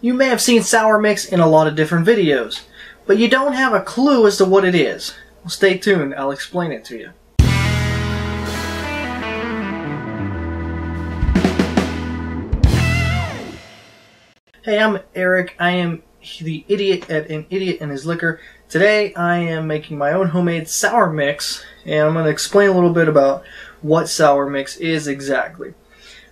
You may have seen sour mix in a lot of different videos, but you don't have a clue as to what it is. Well, stay tuned, I'll explain it to you. Hey, I'm Eric. I am the idiot at an idiot and his liquor. Today I am making my own homemade sour mix, and I'm going to explain a little bit about what sour mix is exactly.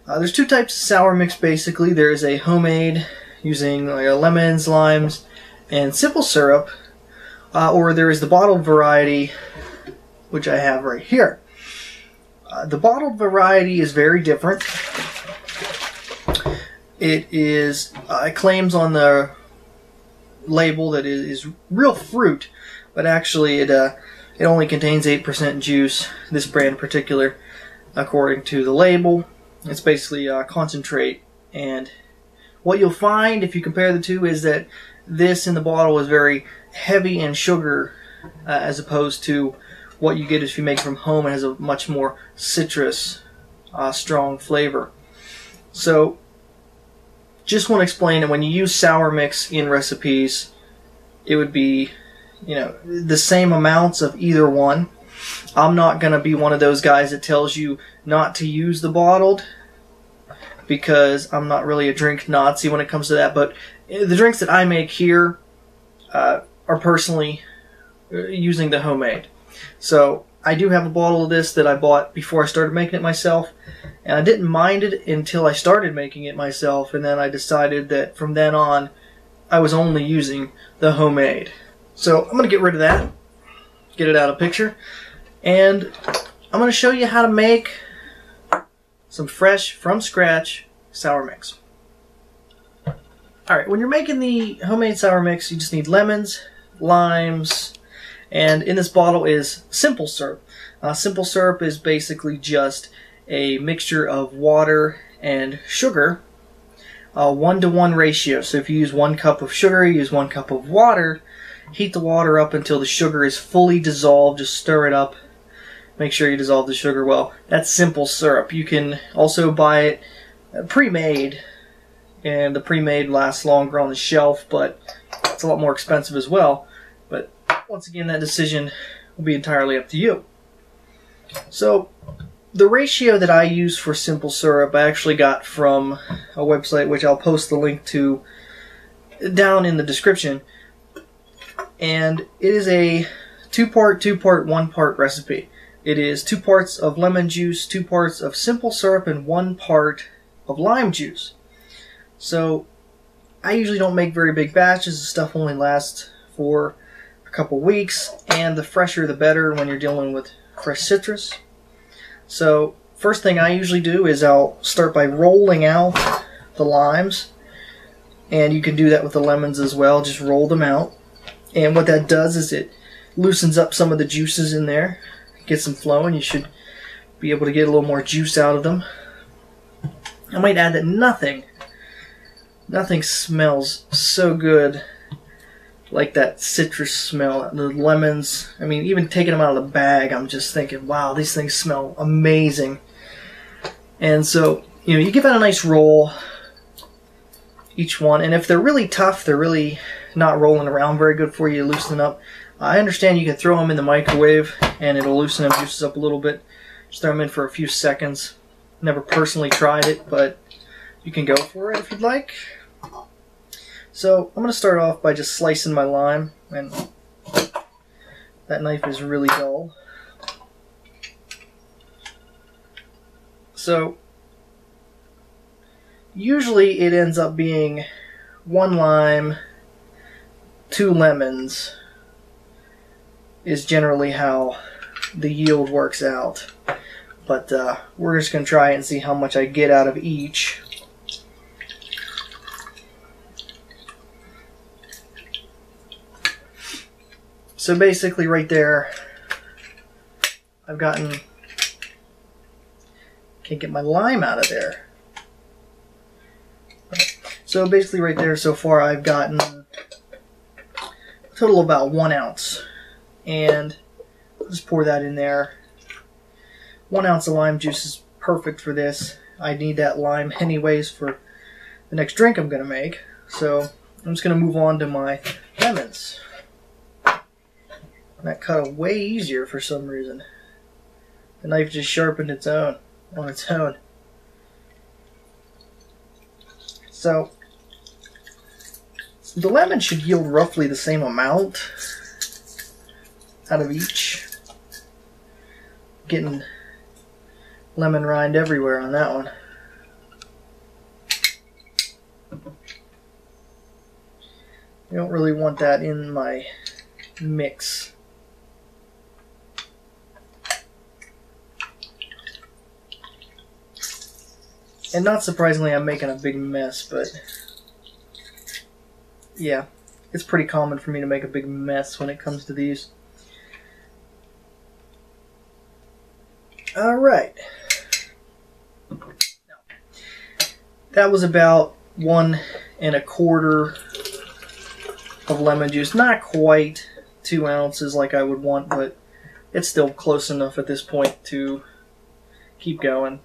Uh, there's two types of sour mix basically. There's a homemade using like, lemons, limes, and simple syrup, uh, or there is the bottled variety, which I have right here. Uh, the bottled variety is very different. It is, uh, it claims on the label that it is real fruit, but actually it uh, it only contains 8% juice, this brand in particular, according to the label. It's basically uh, concentrate, and what you'll find if you compare the two is that this in the bottle is very heavy in sugar uh, as opposed to what you get if you make from home. It has a much more citrus, uh, strong flavor. So just want to explain that when you use sour mix in recipes, it would be, you know, the same amounts of either one. I'm not going to be one of those guys that tells you not to use the bottled because I'm not really a drink Nazi when it comes to that. But the drinks that I make here uh, are personally uh, using the homemade. So I do have a bottle of this that I bought before I started making it myself. And I didn't mind it until I started making it myself, and then I decided that from then on, I was only using the homemade. So I'm going to get rid of that, get it out of picture, and I'm going to show you how to make some fresh, from scratch, sour mix. Alright, when you're making the homemade sour mix, you just need lemons, limes, and in this bottle is simple syrup. Uh, simple syrup is basically just a mixture of water and sugar, a one to one ratio. So if you use one cup of sugar, you use one cup of water, heat the water up until the sugar is fully dissolved, just stir it up. Make sure you dissolve the sugar well. That's simple syrup. You can also buy it pre-made, and the pre-made lasts longer on the shelf, but it's a lot more expensive as well. But once again, that decision will be entirely up to you. So the ratio that I use for simple syrup I actually got from a website which I'll post the link to down in the description. And it is a two part, two part, one part recipe. It is two parts of lemon juice, two parts of simple syrup, and one part of lime juice. So I usually don't make very big batches. The stuff only lasts for a couple weeks, and the fresher the better when you're dealing with fresh citrus. So first thing I usually do is I'll start by rolling out the limes. And you can do that with the lemons as well. Just roll them out. And what that does is it loosens up some of the juices in there. Gets them flowing. You should be able to get a little more juice out of them. I might add that nothing, nothing smells so good like that citrus smell, the lemons. I mean, even taking them out of the bag, I'm just thinking, wow, these things smell amazing. And so, you know, you give it a nice roll, each one. And if they're really tough, they're really not rolling around very good for you to loosen up. I understand you can throw them in the microwave and it'll loosen them juices up a little bit. Just throw them in for a few seconds. Never personally tried it, but you can go for it if you'd like. So I'm going to start off by just slicing my lime, and that knife is really dull. So usually it ends up being one lime, two lemons is generally how the yield works out. But uh, we're just going to try and see how much I get out of each. So basically right there, I've gotten, can't get my lime out of there. So basically right there so far I've gotten total about one ounce. And I'll just pour that in there. One ounce of lime juice is perfect for this. I need that lime anyways for the next drink I'm going to make. So I'm just going to move on to my lemons. That cut way easier for some reason. The knife just sharpened its own on its own. So the lemon should yield roughly the same amount out of each. Getting lemon rind everywhere on that one. I don't really want that in my mix. And not surprisingly, I'm making a big mess, but yeah, it's pretty common for me to make a big mess when it comes to these. Alright. That was about one and a quarter of lemon juice. Not quite two ounces like I would want, but it's still close enough at this point to keep going.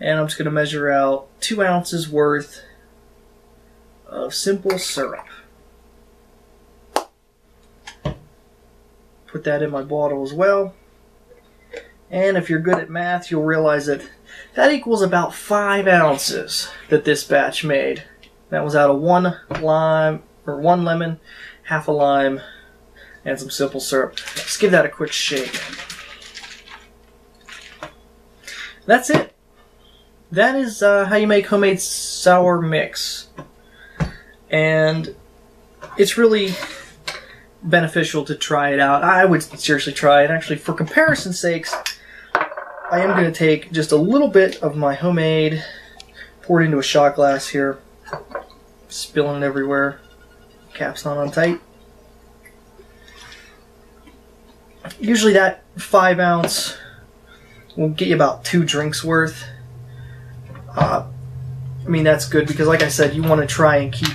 And I'm just going to measure out two ounces worth of simple syrup. Put that in my bottle as well. And if you're good at math, you'll realize that that equals about five ounces that this batch made. That was out of one lime, or one lemon, half a lime, and some simple syrup. Let's give that a quick shake. That's it. That is uh, how you make homemade sour mix. And it's really beneficial to try it out. I would seriously try it. Actually, for comparison's sakes, I am going to take just a little bit of my homemade, pour it into a shot glass here, spilling it everywhere. Cap's not on tight. Usually that five ounce will get you about two drinks worth. Uh, I mean, that's good because, like I said, you want to try and keep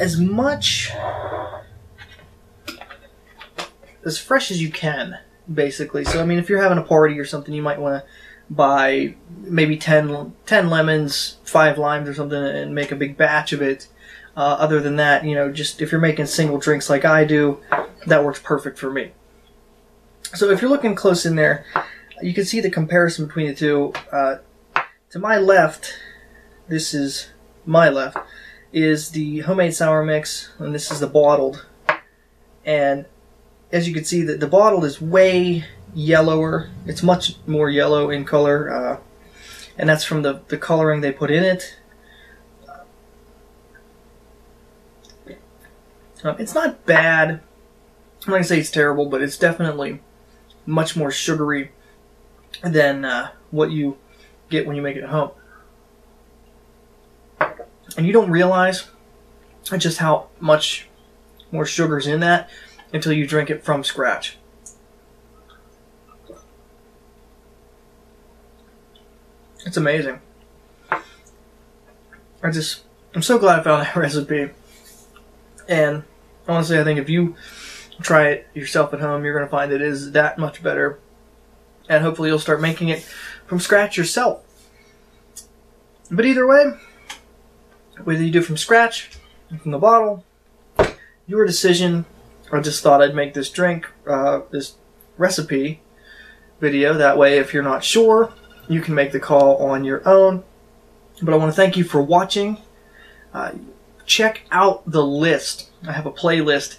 as much as fresh as you can, basically. So, I mean, if you're having a party or something, you might want to buy maybe 10, 10 lemons, five limes or something, and make a big batch of it. Uh, other than that, you know, just if you're making single drinks like I do, that works perfect for me. So if you're looking close in there, you can see the comparison between the two. Uh, to my left, this is my left, is the homemade sour mix, and this is the bottled. And as you can see, the, the bottled is way yellower. It's much more yellow in color, uh, and that's from the, the coloring they put in it. Um, it's not bad. I'm not going to say it's terrible, but it's definitely much more sugary than uh, what you get when you make it at home. And you don't realize just how much more sugar's in that until you drink it from scratch. It's amazing. I just, I'm so glad I found that recipe. And honestly, I think if you try it yourself at home, you're going to find it is that much better. And hopefully you'll start making it from scratch yourself. But either way, whether you do it from scratch, from the bottle, your decision. I just thought I'd make this drink, uh, this recipe video. That way, if you're not sure, you can make the call on your own. But I want to thank you for watching. Uh, check out the list. I have a playlist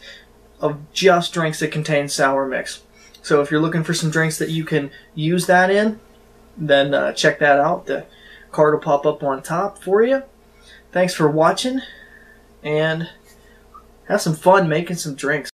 of just drinks that contain sour mix. So if you're looking for some drinks that you can use that in, then uh, check that out. The card will pop up on top for you. Thanks for watching, and have some fun making some drinks.